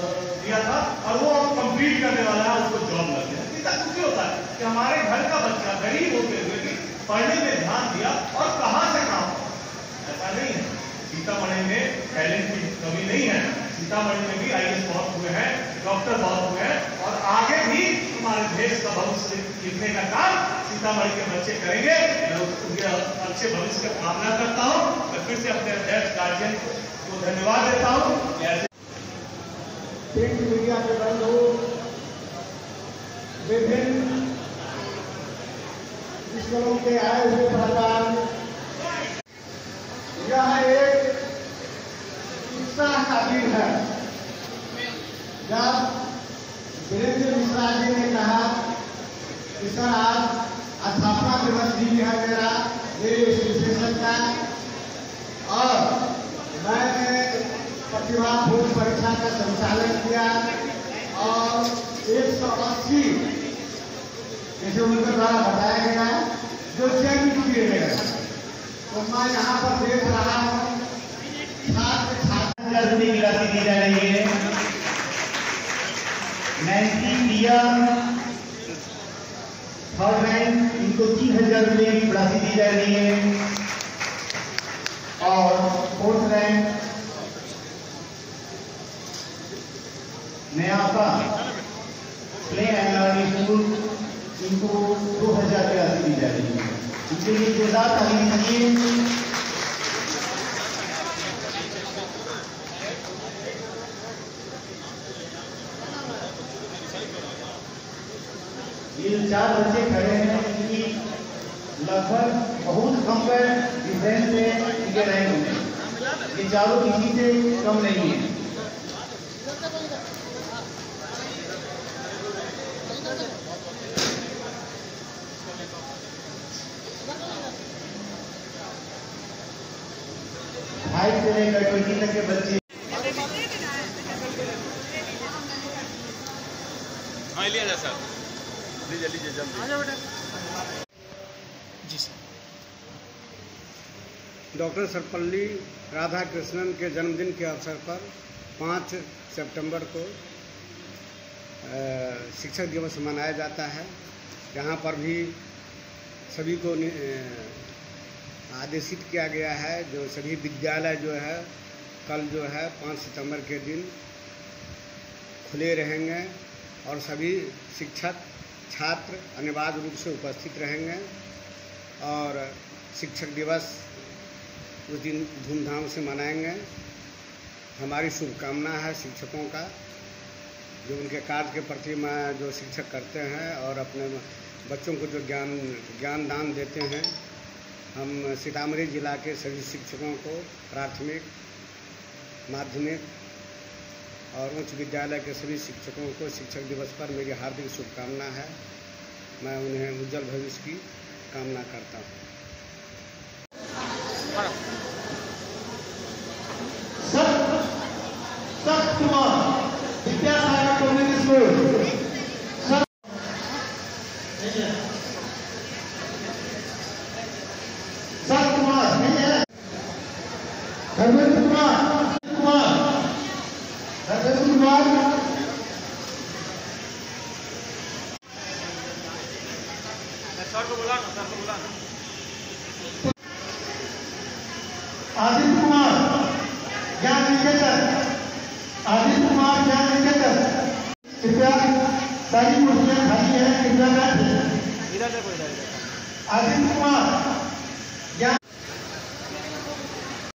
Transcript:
दिया था और वो अब कंप्लीट करने वाला है, उसको जॉब लग गया। इतना दुखी होता है कि हमारे घर का बच्चा गरीब होते हुए भी पढ़ने में ध्यान दिया और कहाँ से काम ऐसा नहीं है। सीतामढ़ी में टैलेंट की कमी नहीं है। सीतामढ़ी में भी आईएस बहुत हुए हैं डॉक्टर बहुत हुए हैं और आगे भी हमारे देश का भविष्य लिखने का काम सीतामढ़ी के बच्चे करेंगे। मैं उनके अच्छे भविष्य की कामना करता हूँ। मैं फिर से अपने अध्यक्ष गार्जियन को धन्यवाद देता हूँ। प्रिंट मीडिया के बंधु विभिन्न स्कूलों के आए हुए पहलवान यह एक उत्साह का दिन है। जब वीरेंद्र मिश्रा जी ने कहा कि सर आज स्थापना दिवस भी है मेरा, मेरे एसोसिएशन का और मैंने प्रतिभा भोज परीक्षा का संचालन किया और 180 जैसे उनके द्वारा बताया गया, जो चयनित किए गए तो मैं यहाँ पर देख रहा हूँ छात्र छात्र की जा रही है। थर्ड रैंक इनको तीन हज़ार रुपये की राशि दी जा रही है और फोर्थ रैंक नयापा प्ले एंड स्कूल इनको दो हज़ार की राशि दी जा रही है इनके लिए जोरदार तालीम जो चार बच्चे खड़े हैं इनकी लगभग बहुत कम पर डिफरेंस से इनके रैंक होंगे ये चारों किसी से कम नहीं है फाइव से लेकर ट्वेंटी तक के बच्चे। हाँ लिया जा सर। लीजिए लीजिए जल्दी डॉक्टर सर्वपल्ली राधाकृष्णन के जन्मदिन के अवसर पर 5 सितंबर को शिक्षक दिवस मनाया जाता है। यहाँ पर भी सभी को आदेशित किया गया है। जो सभी विद्यालय जो है, कल जो है, पाँच सितंबर के दिन खुले रहेंगे और सभी शिक्षक, छात्र अनिवार्य रूप से उपस्थित रहेंगे और शिक्षक दिवस उस दिन धूमधाम से मनाएँगे। हमारी शुभकामना है शिक्षकों का। जो उनके कार्य के प्रति मैं जो शिक्षक करते हैं और अपने बच्चों को जो ज्ञान ज्ञान दान देते हैं, हम सीतामढ़ी जिला के सभी शिक्षकों को प्राथमिक, माध्यमिक और उच्च विद्यालय के सभी शिक्षकों को शिक्षक दिवस पर मेरी हार्दिक शुभकामना है। मैं उन्हें उज्जवल भविष्य की कामना करता हूँ सख्त कुमार विद्यासागर कम्युनिटी स्कूल सख्त कुमार नहीं है धर्मेंद्र कुमार कुमार धर्मेंद्र कुमार आदित्य कुमार ज्ञान निकेतन आदित्य कुमार ज्ञान निकेतन कृपया सारी कुर्सियाँ खाली हैं कृपया आदित्य कुमार